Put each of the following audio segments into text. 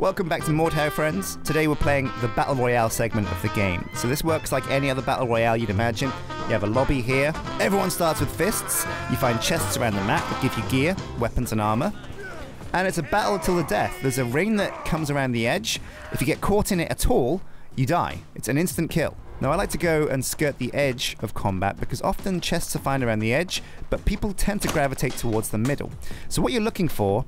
Welcome back to Mordhau, friends. Today we're playing the Battle Royale segment of the game. So this works like any other Battle Royale you'd imagine. You have a lobby here. Everyone starts with fists. You find chests around the map that give you gear, weapons, and armor. And it's a battle till the death. There's a ring that comes around the edge. If you get caught in it at all, you die. It's an instant kill. Now, I like to go and skirt the edge of combat because often chests are found around the edge, but people tend to gravitate towards the middle. So, what you're looking for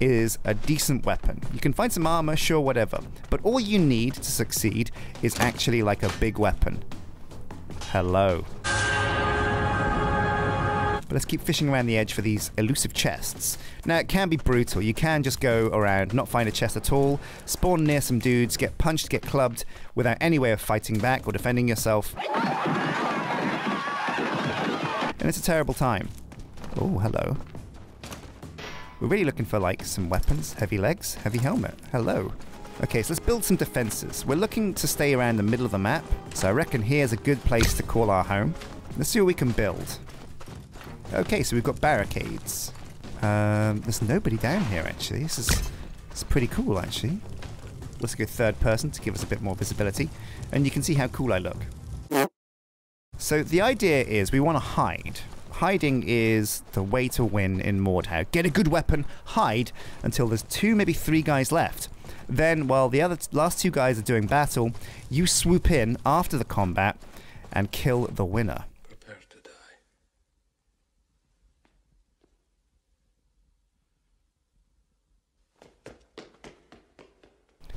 is a decent weapon. You can find some armor, sure, whatever. But all you need to succeed is actually like a big weapon. Hello. But let's keep fishing around the edge for these elusive chests. Now, it can be brutal. You can just go around, not find a chest at all, spawn near some dudes, get punched, get clubbed, without any way of fighting back or defending yourself. And it's a terrible time. Oh, hello. We're really looking for, like, some weapons. Heavy legs, heavy helmet. Hello. Okay, so let's build some defenses. We're looking to stay around the middle of the map, so I reckon here's a good place to call our home. Let's see what we can build. Okay, so we've got barricades. Um, there's nobody down here, actually. This is, is pretty cool, actually. Let's go third person to give us a bit more visibility. And you can see how cool I look. So the idea is we want to hide. Hiding is the way to win in Mordhau. Get a good weapon, hide until there's two, maybe three guys left. Then, while the other last two guys are doing battle, you swoop in after the combat and kill the winner.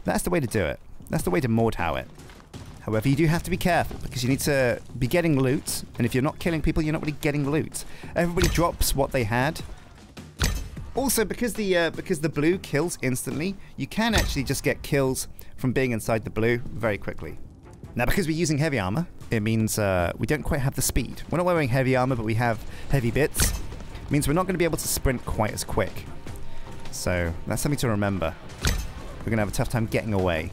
That's the way to do it. That's the way to Mordhau it. However, you do have to be careful because you need to be getting loot, and if you're not killing people, you're not really getting loot. Everybody drops what they had. Also, because the uh, because the blue kills instantly, you can actually just get kills from being inside the blue very quickly. Now, because we're using heavy armor, it means uh, we don't quite have the speed. We're not wearing heavy armor, but we have heavy bits. It means we're not going to be able to sprint quite as quick. So that's something to remember we're going to have a tough time getting away.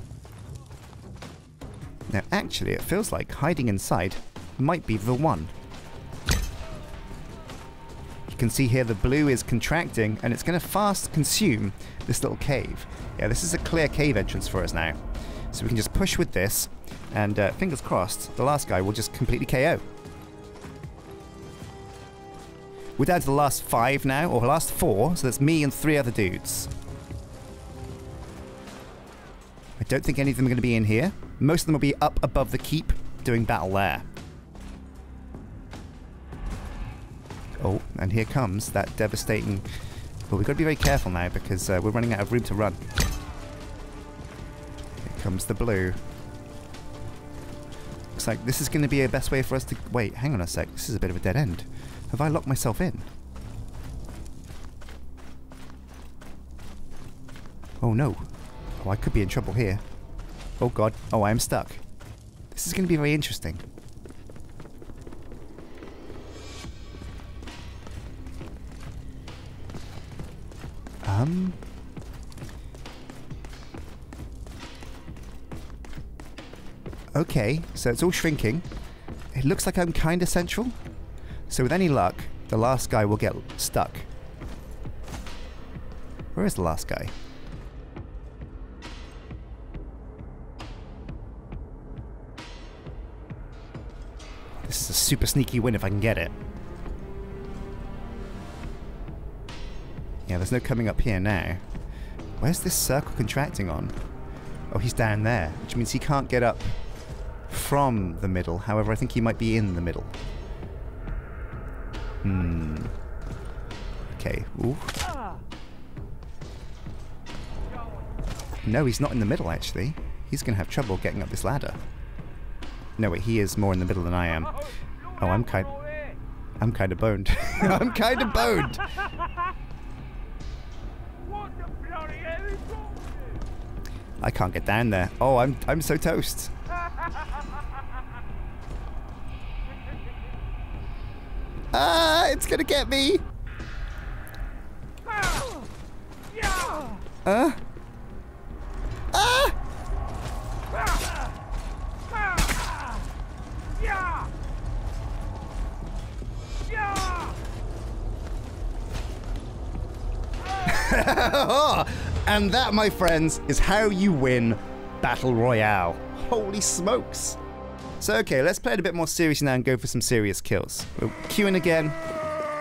Now, actually, it feels like hiding inside might be the one. You can see here the blue is contracting, and it's going to fast consume this little cave. Yeah, this is a clear cave entrance for us now. So we can just push with this, and uh, fingers crossed, the last guy will just completely KO. We're down to the last five now, or last four, so that's me and three other dudes. Don't think any of them are going to be in here. Most of them will be up above the keep doing battle there. Oh, and here comes that devastating... Well, we've got to be very careful now because uh, we're running out of room to run. Here comes the blue. Looks like this is going to be a best way for us to... Wait, hang on a sec. This is a bit of a dead end. Have I locked myself in? Oh no. Oh, I could be in trouble here. Oh god. Oh, I am stuck. This is going to be very interesting. Um... Okay, so it's all shrinking. It looks like I'm kind of central. So with any luck, the last guy will get stuck. Where is the last guy? Is a super sneaky win if I can get it. Yeah, there's no coming up here now. Where's this circle contracting on? Oh, he's down there, which means he can't get up from the middle. However, I think he might be in the middle. Hmm. Okay. Ooh. No, he's not in the middle, actually. He's going to have trouble getting up this ladder. No, wait, he is more in the middle than I am. Oh, I'm kind... I'm kind of boned. I'm kind of boned! I can't get down there. Oh, I'm, I'm so toast. Ah, it's gonna get me! Uh? And that, my friends, is how you win Battle Royale. Holy smokes. So, okay, let's play it a bit more serious now and go for some serious kills. We're queuing again.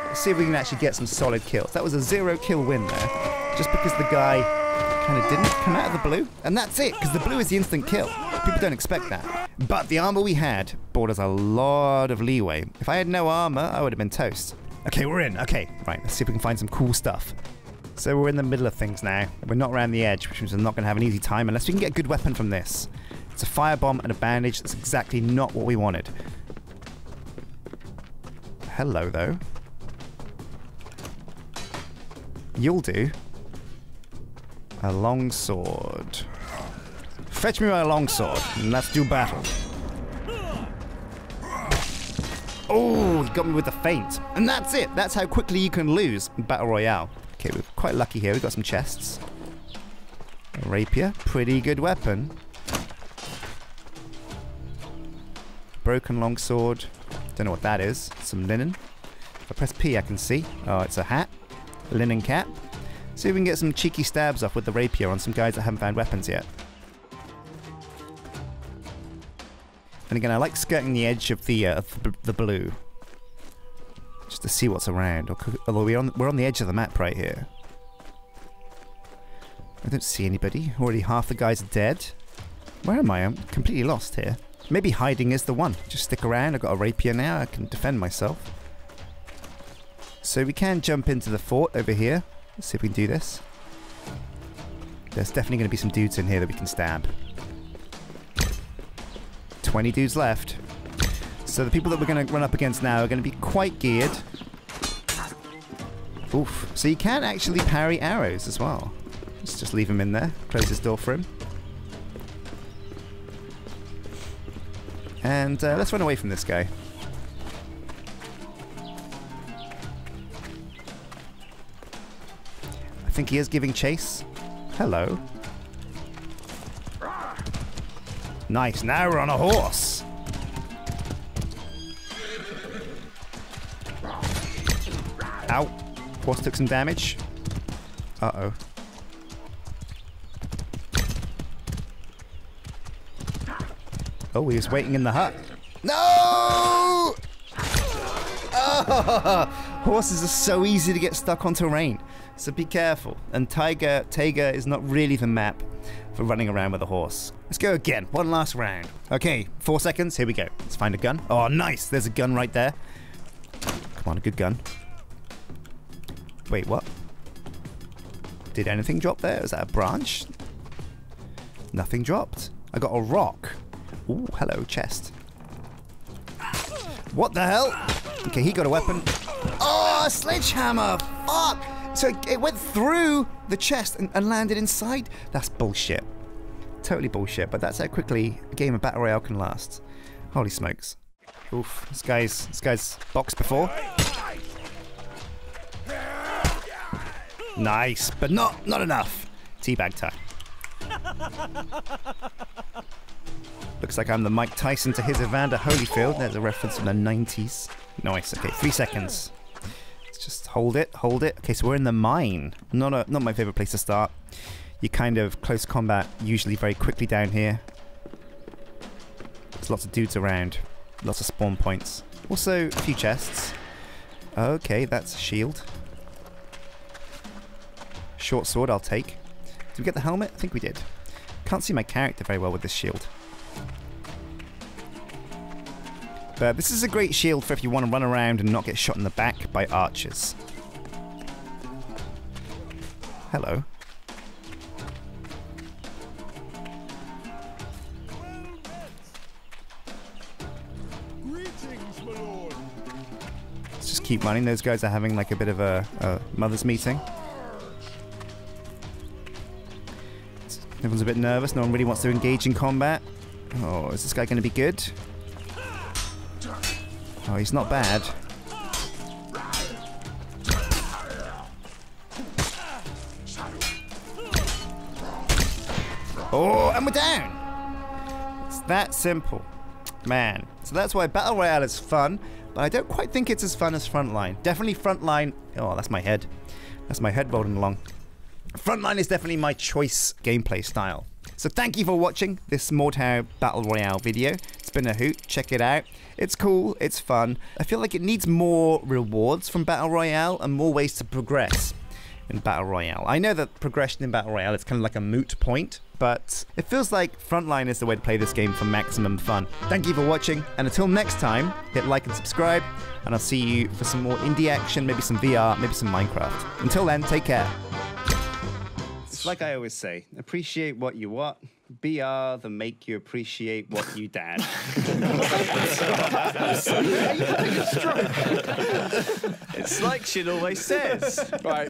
Let's see if we can actually get some solid kills. That was a zero kill win there, just because the guy kind of didn't come out of the blue. And that's it, because the blue is the instant kill. People don't expect that. But the armor we had bought us a lot of leeway. If I had no armor, I would have been toast. Okay, we're in. Okay, right, let's see if we can find some cool stuff. So we're in the middle of things now. We're not around the edge, which means we're not going to have an easy time unless we can get a good weapon from this. It's a firebomb and a bandage. That's exactly not what we wanted. Hello, though. You'll do. A long sword. Fetch me my long sword, and let's do battle. Oh, he got me with the feint. And that's it. That's how quickly you can lose Battle Royale. Quite lucky here. We've got some chests. A rapier. Pretty good weapon. Broken longsword. Don't know what that is. Some linen. If I press P, I can see. Oh, it's a hat. A linen cap. See if we can get some cheeky stabs off with the rapier on some guys that haven't found weapons yet. And again, I like skirting the edge of the uh, the, the blue, just to see what's around. Although we're on we're on the edge of the map right here. I don't see anybody. Already half the guys are dead. Where am I? I'm completely lost here. Maybe hiding is the one. Just stick around. I've got a rapier now. I can defend myself. So we can jump into the fort over here. Let's see if we can do this. There's definitely going to be some dudes in here that we can stab. 20 dudes left. So the people that we're going to run up against now are going to be quite geared. Oof. So you can actually parry arrows as well. Just leave him in there. Close his door for him. And uh, let's run away from this guy. I think he is giving chase. Hello. Nice, now we're on a horse. Ow. Horse took some damage. Uh-oh. Oh, he was waiting in the hut. No! Oh! Horses are so easy to get stuck on terrain, so be careful. And Tiger, Taiga is not really the map for running around with a horse. Let's go again. One last round. Okay, four seconds. Here we go. Let's find a gun. Oh, nice. There's a gun right there. Come on, a good gun. Wait, what? Did anything drop there? Was that a branch? Nothing dropped. I got a rock. Ooh, hello, chest. What the hell? Okay, he got a weapon. Oh, sledgehammer! Fuck! So it, it went through the chest and, and, landed inside? That's bullshit. Totally bullshit, but that's how quickly a game of Battle Royale can last. Holy smokes. Oof, this guy's, this guy's boxed before. Nice, but not, not enough. Teabag time. Looks like I'm the Mike Tyson to his Evander Holyfield. There's a reference from the 90s. Nice. Okay, three seconds. Let's just hold it, hold it. Okay, so we're in the mine. Not a, not my favorite place to start. You kind of close combat usually very quickly down here. There's lots of dudes around. Lots of spawn points. Also, a few chests. Okay, that's a shield. Short sword, I'll take. Did we get the helmet? I think we did. Can't see my character very well with this shield. But uh, this is a great shield for if you want to run around and not get shot in the back by archers. Hello. Let's just keep running. Those guys are having like a bit of a, a mother's meeting. Everyone's a bit nervous. No one really wants to engage in combat. Oh, is this guy going to be good? Oh, he's not bad. Oh, and we're down! It's that simple. Man. So that's why Battle Royale is fun, but I don't quite think it's as fun as Frontline. Definitely Frontline... Oh, that's my head. That's my head rolling along. Frontline is definitely my choice gameplay style. So thank you for watching this Mordhau Battle Royale video. Been a hoot. Check it out. It's cool. It's fun. I feel like it needs more rewards from Battle Royale and more ways to progress in Battle Royale. I know that progression in Battle Royale is kind of like a moot point, but it feels like Frontline is the way to play this game for maximum fun. Thank you for watching, and until next time, hit like and subscribe, and I'll see you for some more indie action, maybe some VR, maybe some Minecraft. Until then, take care. It's like I always say, appreciate what you what. BR the make you appreciate what you dad. It's like she always says. Right.